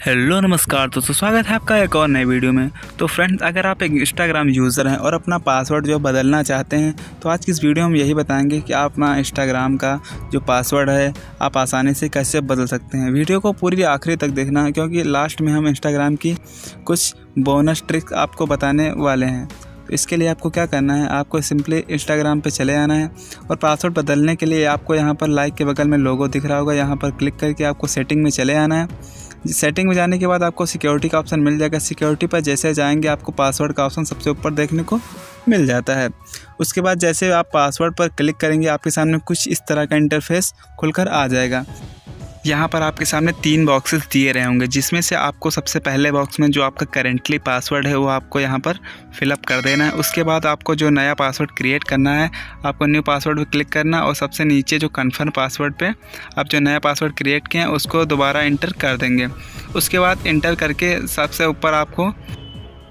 Hello, नमस्कार। दोस्तों, स्वागत है आपका एक और नए वीडियो में। तो फ्रेंड्स, अगर आप एक इंस्टाग्राम यूज़र हैं और अपना पासवर्ड जो बदलना चाहते हैं तो आज की इस वीडियो में हम यही बताएँगे कि आप अपना इंस्टाग्राम का जो पासवर्ड है, आप आसानी से कैसे बदल सकते हैं। वीडियो को पूरी आखिरी तक देखना, क्योंकि लास्ट में हम इंस्टाग्राम की कुछ बोनस ट्रिक आपको बताने वाले हैं। तो इसके लिए आपको क्या करना है, आपको सिंपली इंस्टाग्राम पे चले आना है और पासवर्ड बदलने के लिए आपको यहाँ पर लाइक के बगल में लोगो दिख रहा होगा, यहाँ पर क्लिक करके आपको सेटिंग में चले आना है। सेटिंग में जाने के बाद आपको सिक्योरिटी का ऑप्शन मिल जाएगा। सिक्योरिटी पर जैसे जाएँगे आपको पासवर्ड का ऑप्शन सबसे ऊपर देखने को मिल जाता है। उसके बाद जैसे आप पासवर्ड पर क्लिक करेंगे, आपके सामने कुछ इस तरह का इंटरफेस खुलकर आ जाएगा। यहाँ पर आपके सामने तीन बॉक्सेस दिए रहे होंगे, जिसमें से आपको सबसे पहले बॉक्स में जो आपका करेंटली पासवर्ड है, वो आपको यहाँ पर फिलअप कर देना है। उसके बाद आपको जो नया पासवर्ड क्रिएट करना है, आपको न्यू पासवर्ड पर क्लिक करना और सबसे नीचे जो कन्फर्म पासवर्ड पे आप जो नया पासवर्ड क्रिएट किए हैं, उसको दोबारा इंटर कर देंगे। उसके बाद इंटर करके सबसे ऊपर आपको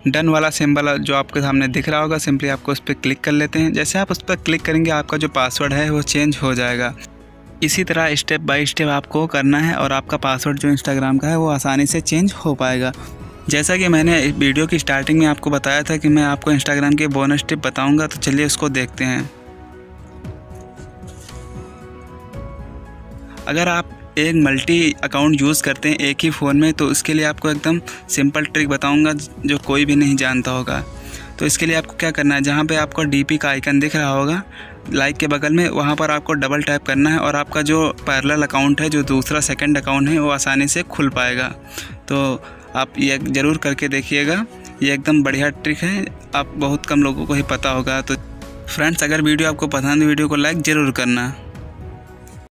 डन वाला सिंबल जो आपके सामने दिख रहा होगा सिंपली आपको उस पर क्लिक कर लेते हैं। जैसे आप उस पर क्लिक करेंगे, आपका जो पासवर्ड है, वो चेंज हो जाएगा। इसी तरह स्टेप बाय स्टेप आपको करना है और आपका पासवर्ड जो इंस्टाग्राम का है, वो आसानी से चेंज हो पाएगा। जैसा कि मैंने वीडियो की स्टार्टिंग में आपको बताया था कि मैं आपको इंस्टाग्राम के बोनस टिप बताऊँगा तो चलिए उसको देखते हैं। अगर आप एक मल्टी अकाउंट यूज़ करते हैं एक ही फ़ोन में तो उसके लिए आपको एकदम सिंपल ट्रिक बताऊँगा, जो कोई भी नहीं जानता होगा। तो इसके लिए आपको क्या करना है? जहाँ पे आपको डीपी का आइकन दिख रहा होगा लाइक के बगल में, वहाँ पर आपको डबल टैप करना है और आपका जो पैरल अकाउंट है, जो दूसरा सेकंड अकाउंट है, वो आसानी से खुल पाएगा। तो आप ये ज़रूर करके देखिएगा। ये एकदम बढ़िया ट्रिक है। आप बहुत कम लोगों को ही पता होगा। तो फ्रेंड्स अगर वीडियो आपको पसंद है, वीडियो को लाइक ज़रूर करना।